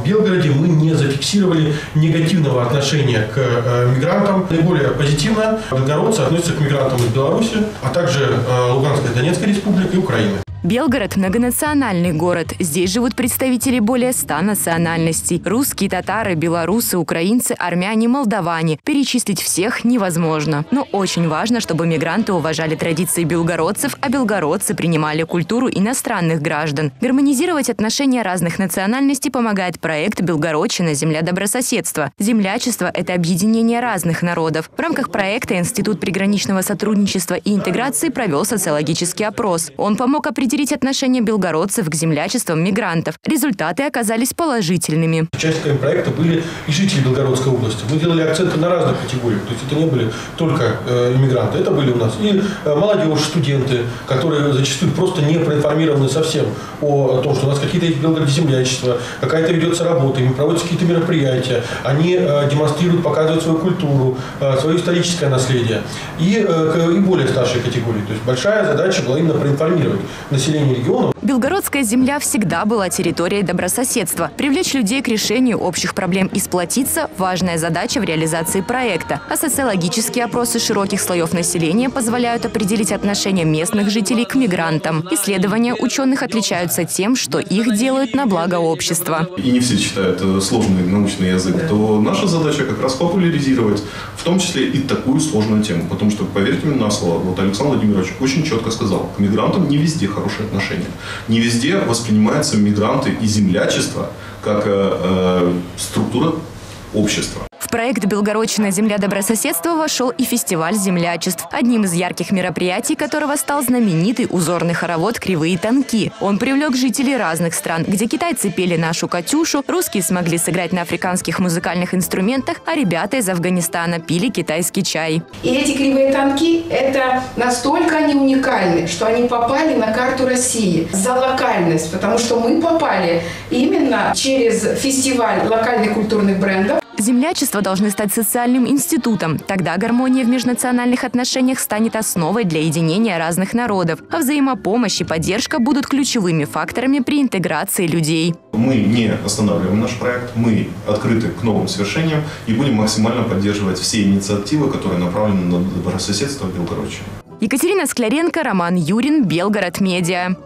в Белгороде мы не зафиксировали негативного отношения к э, мигрантам. Наиболее позитивно белгородцы относятся к мигрантам из Беларуси, а также э, Луганской Донецкой республики и Украины. Белгород – многонациональный город. Здесь живут представители более ста национальностей. Русские, татары, белорусы, украинцы, армяне, молдаване. Перечислить всех невозможно. Но очень важно, чтобы мигранты уважали традиции белгородцев, а белгородцы принимали культуру иностранных граждан. Гармонизировать отношения разных национальностей помогает проект «Белгородчина. Земля добрососедства». Землячество – это объединение разных народов. В рамках проекта Институт приграничного сотрудничества и интеграции провел социологический опрос. Он помог определить определить отношение белгородцев к землячествам мигрантов. Результаты оказались положительными. Участниками проекта были и жители Белгородской области. Мы делали акценты на разных категориях. То есть это не были только э, иммигранты, это были у нас и э, молодежь, студенты, которые зачастую просто не проинформированы совсем о том, что у нас какие-то есть в Белгороде землячества, какая-то ведется работа, им проводятся какие-то мероприятия. Они э, демонстрируют, показывают свою культуру, свое историческое наследие. И, и более старшие категории. То есть большая задача была именно проинформировать населения региона. Белгородская земля всегда была территорией добрососедства. Привлечь людей к решению общих проблем и сплотиться – важная задача в реализации проекта. А социологические опросы широких слоев населения позволяют определить отношение местных жителей к мигрантам. Исследования ученых отличаются тем, что их делают на благо общества. И не все читают э, сложный научный язык, то наша задача как раз популяризировать, в том числе и такую сложную тему. Потому что, поверьте мне на слово, вот Александр Владимирович очень четко сказал, к мигрантам не везде хорошие отношения. Не везде воспринимаются мигранты и землячество как э, э, структура общества проект «Белгородчина. Земля добрососедства» вошел и фестиваль землячеств, одним из ярких мероприятий которого стал знаменитый узорный хоровод «Кривые танки». Он привлек жителей разных стран, где китайцы пели нашу «Катюшу», русские смогли сыграть на африканских музыкальных инструментах, а ребята из Афганистана пили китайский чай. И эти «Кривые танки» – это настолько они уникальны, что они попали на карту России за локальность, потому что мы попали именно через фестиваль локальных культурных брендов, Землячество должны стать социальным институтом. Тогда гармония в межнациональных отношениях станет основой для единения разных народов, а взаимопомощь и поддержка будут ключевыми факторами при интеграции людей. Мы не останавливаем наш проект, мы открыты к новым свершениям и будем максимально поддерживать все инициативы, которые направлены на добрососедство в Белгородчине. Екатерина Скляренко, Роман Юрин, Белгород Медиа.